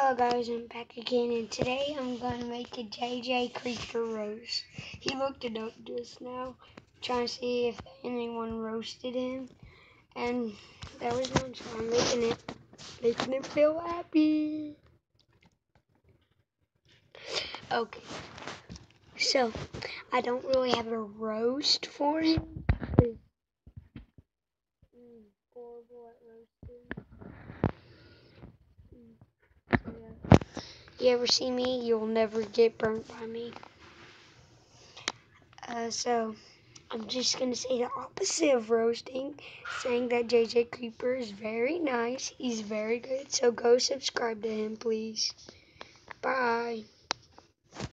Hello guys, I'm back again and today I'm going to make a JJ Creeper roast. He looked it up just now, trying to see if anyone roasted him. And there was none, so I'm making it, making it feel happy. Okay, so I don't really have a roast for him. Horrible at roasting. You ever see me, you'll never get burnt by me. Uh, so, I'm just going to say the opposite of roasting, saying that JJ Creeper is very nice. He's very good. So go subscribe to him, please. Bye.